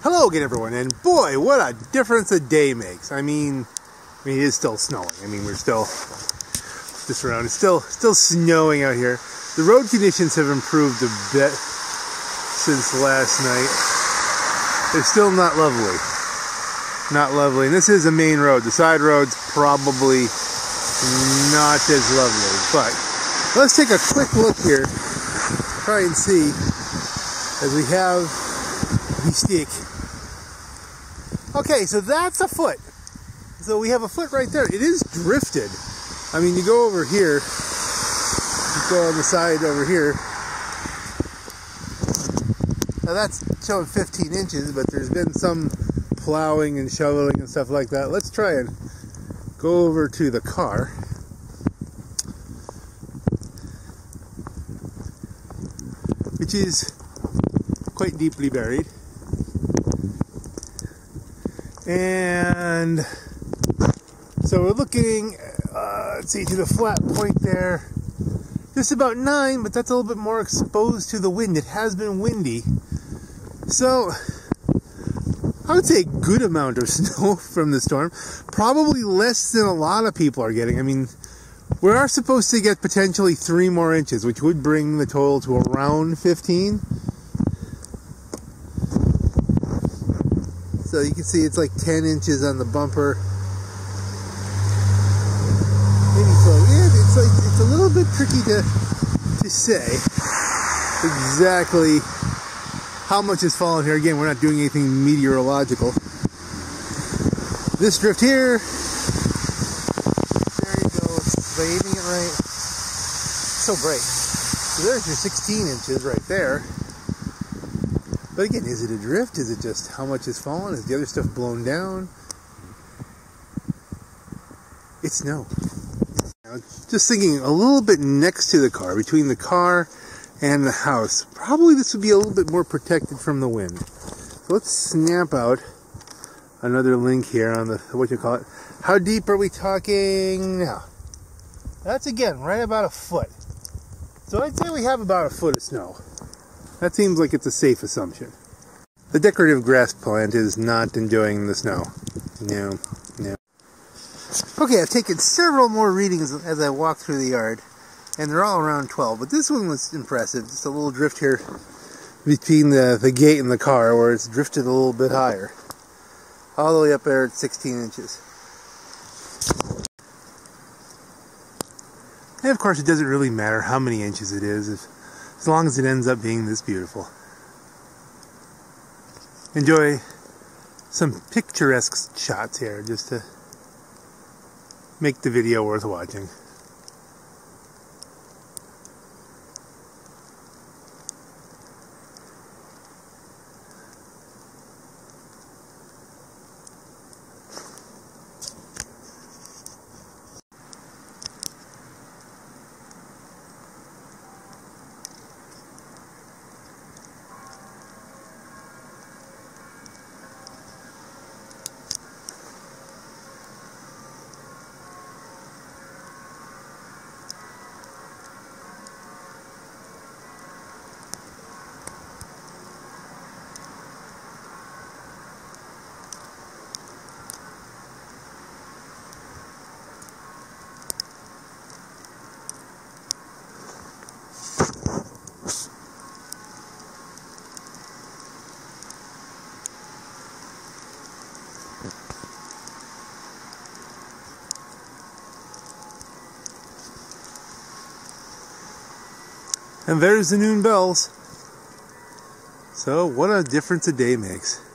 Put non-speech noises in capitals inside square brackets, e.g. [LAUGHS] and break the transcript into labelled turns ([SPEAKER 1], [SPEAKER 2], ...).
[SPEAKER 1] Hello again, everyone, and boy, what a difference a day makes. I mean, I mean, it is still snowing. I mean, we're still just around. It's still still snowing out here. The road conditions have improved a bit since last night. They're still not lovely. Not lovely. And this is a main road. The side road's probably not as lovely. But let's take a quick look here. Try and see as we have the stick. Okay, so that's a foot. So we have a foot right there. It is drifted. I mean, you go over here, you go on the side over here. Now that's showing 15 inches, but there's been some plowing and shoveling and stuff like that. Let's try and go over to the car. Which is quite deeply buried. And so we're looking, uh, let's see, to the flat point there. Just about nine, but that's a little bit more exposed to the wind. It has been windy. So I would say a good amount of [LAUGHS] snow from the storm. Probably less than a lot of people are getting. I mean, we are supposed to get potentially three more inches, which would bring the total to around 15. So you can see it's like 10 inches on the bumper. Maybe so. Yeah, it's like it's a little bit tricky to to say exactly how much has fallen here. Again, we're not doing anything meteorological. This drift here, there you go. By aiming it right, so bright. So there's your 16 inches right there. But again, is it a drift? Is it just how much has fallen? Is the other stuff blown down? It's snow. Just thinking a little bit next to the car, between the car and the house. Probably this would be a little bit more protected from the wind. So let's snap out another link here on the, what you call it. How deep are we talking now? That's again, right about a foot. So I'd say we have about a foot of snow. That seems like it's a safe assumption. The decorative grass plant is not enjoying the snow. No, no. Okay, I've taken several more readings as I walk through the yard and they're all around 12. But this one was impressive. Just a little drift here between the, the gate and the car where it's drifted a little bit higher. All the way up there at 16 inches. And of course, it doesn't really matter how many inches it is, if, as long as it ends up being this beautiful. Enjoy some picturesque shots here just to make the video worth watching. And there's the noon bells. So, what a difference a day makes.